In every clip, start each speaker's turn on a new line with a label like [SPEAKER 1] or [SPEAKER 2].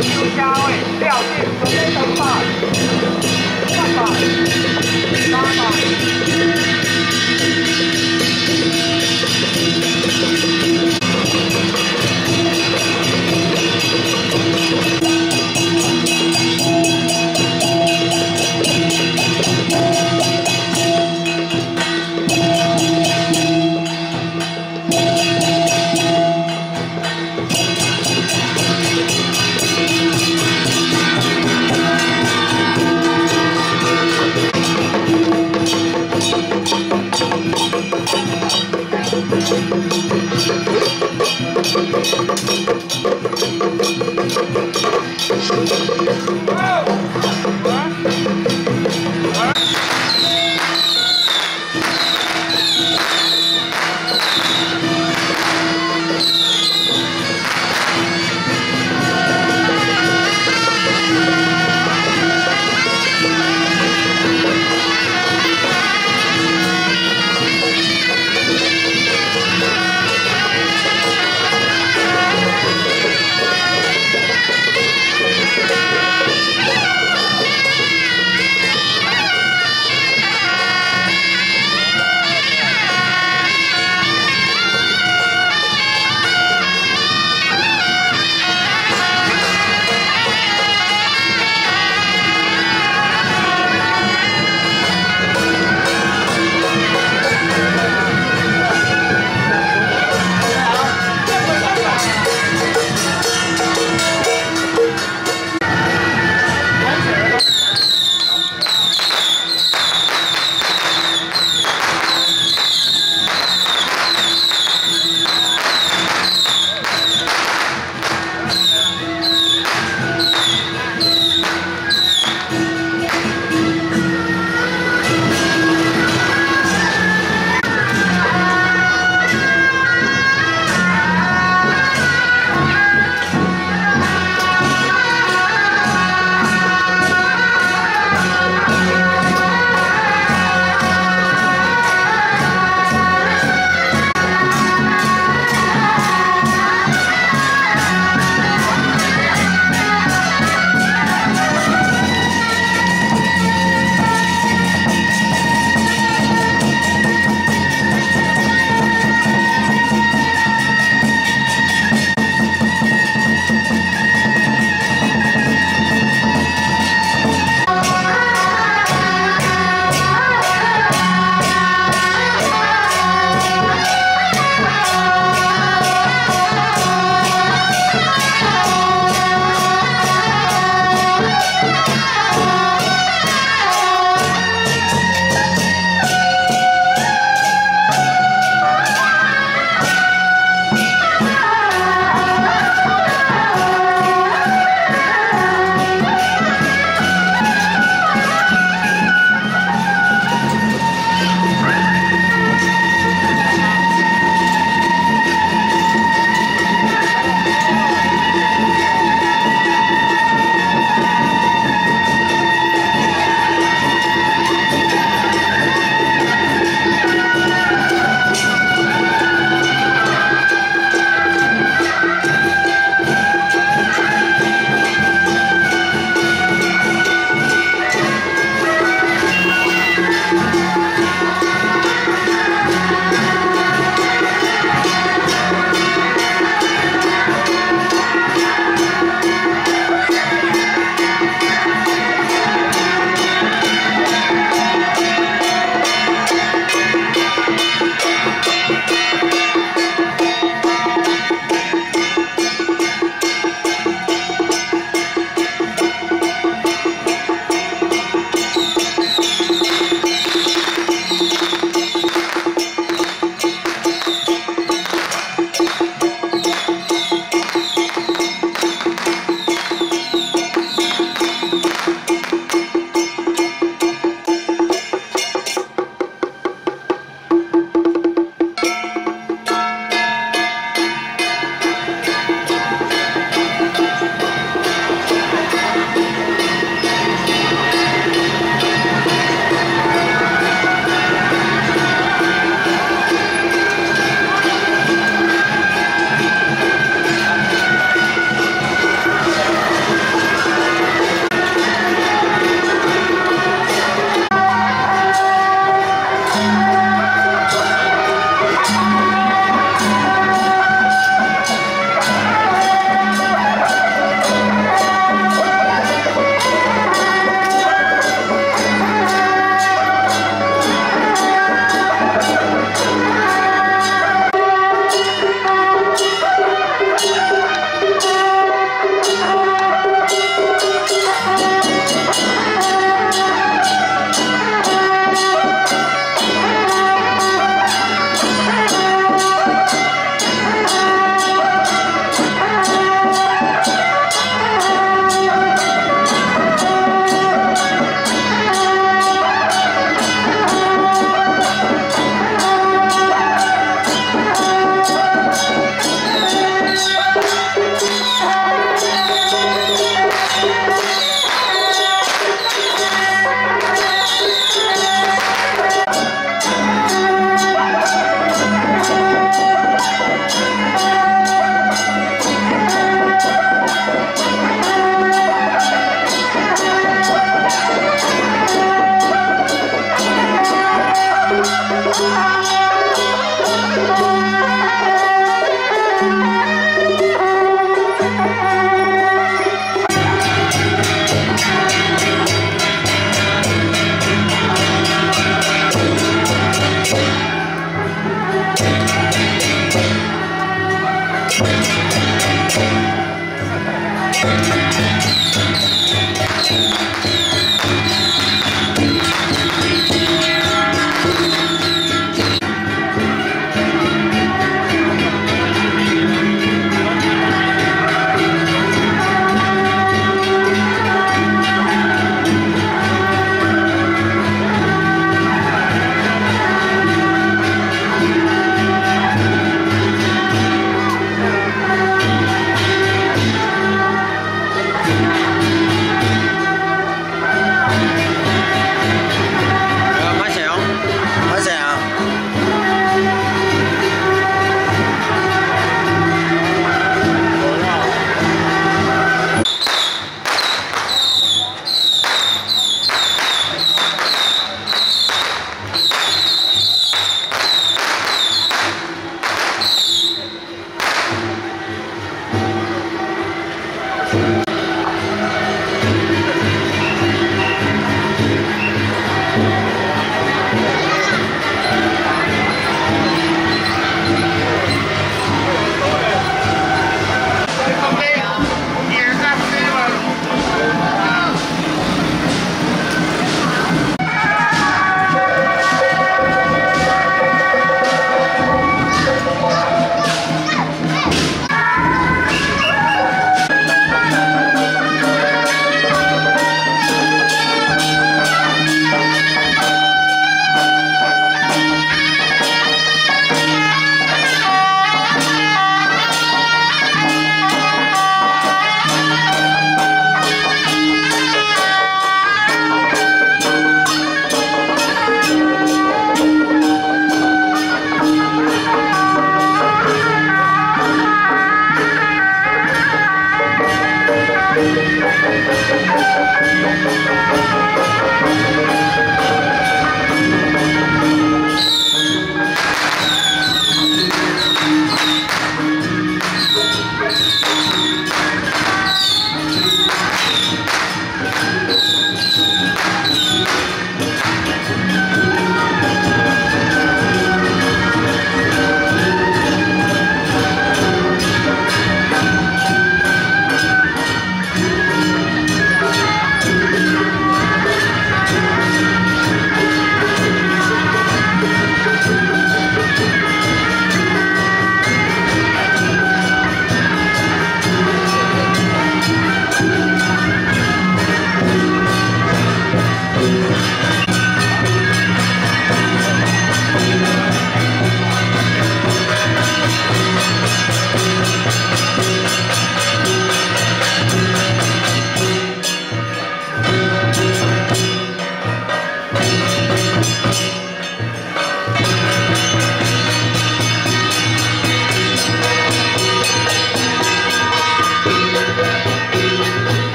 [SPEAKER 1] 邱家伟，廖进，准备上吧，上吧，上吧。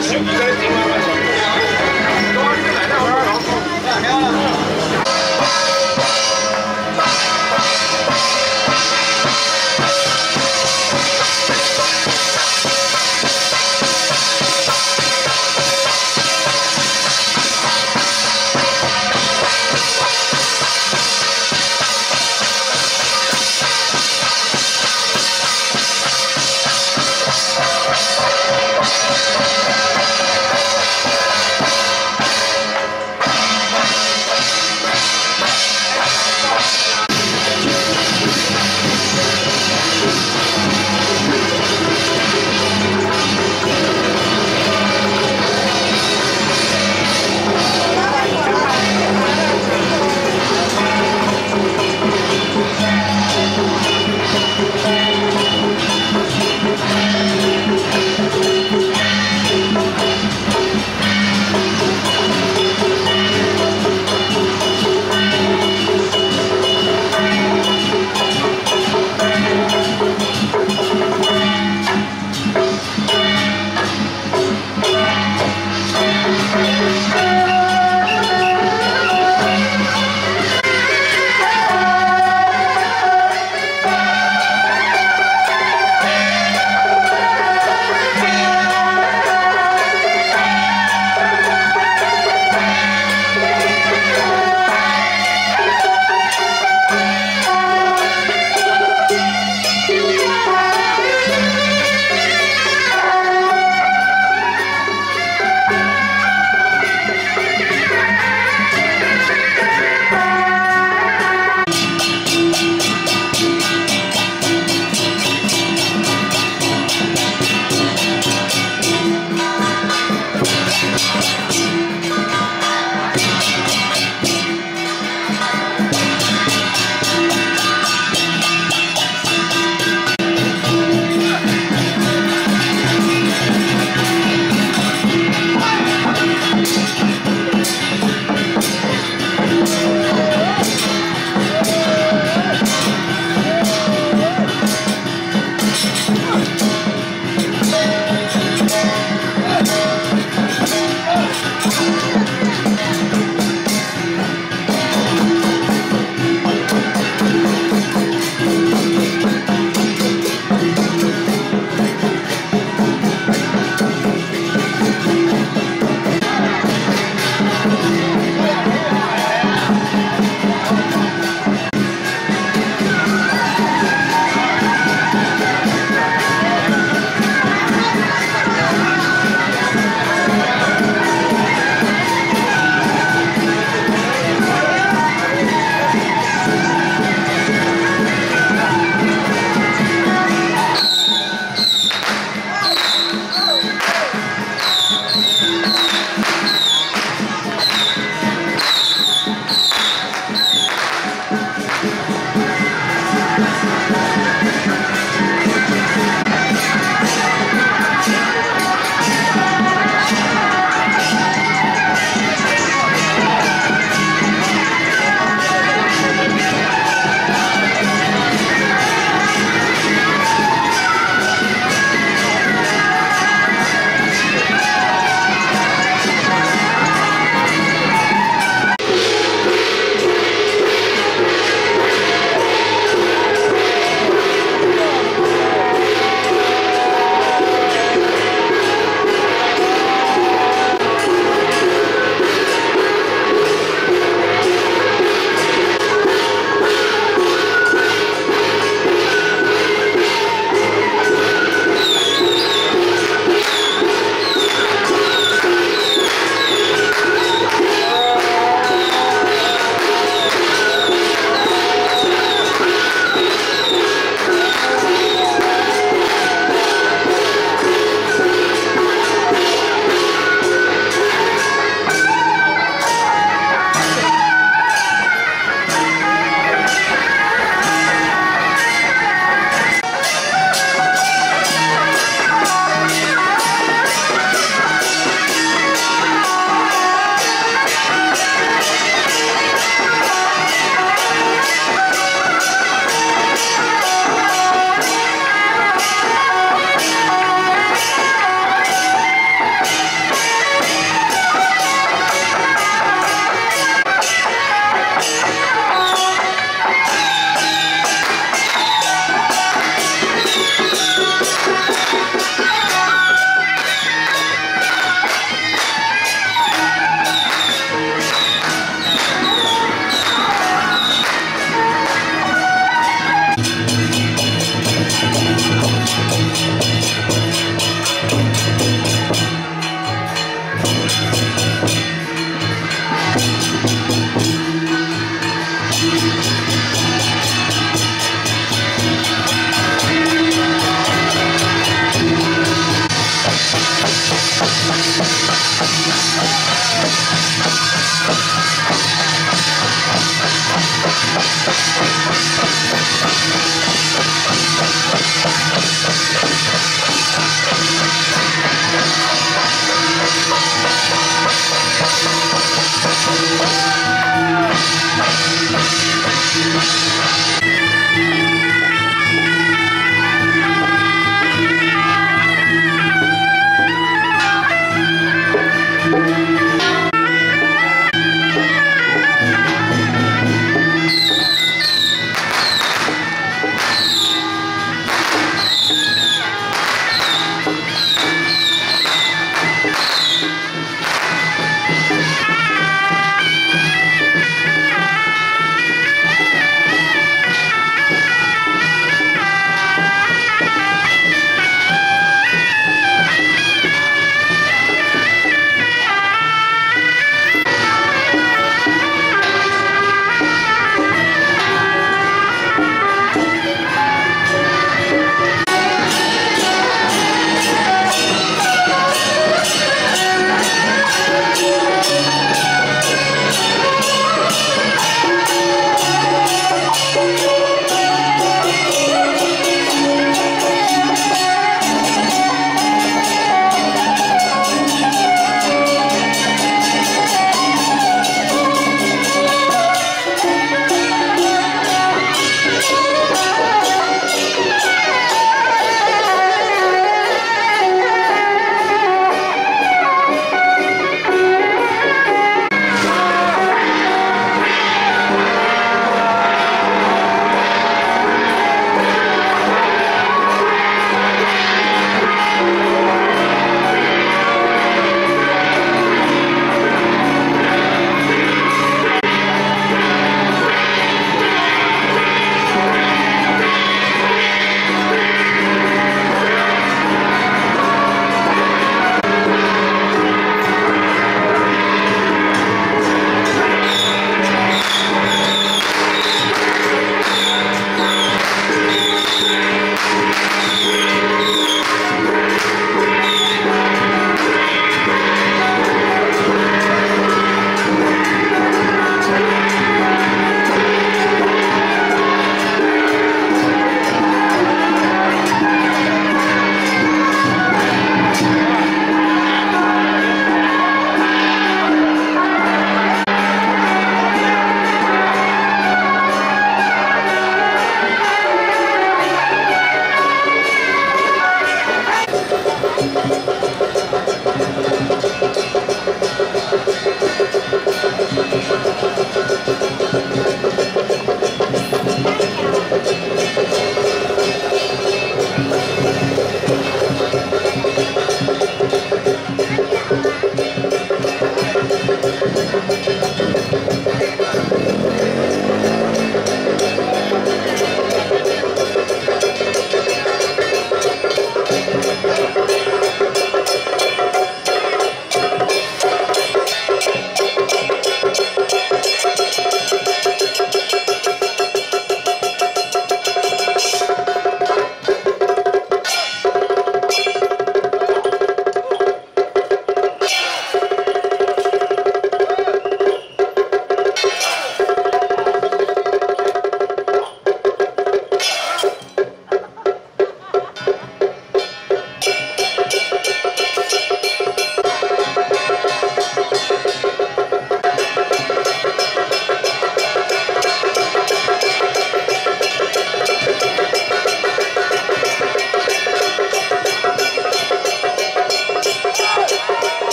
[SPEAKER 1] ます。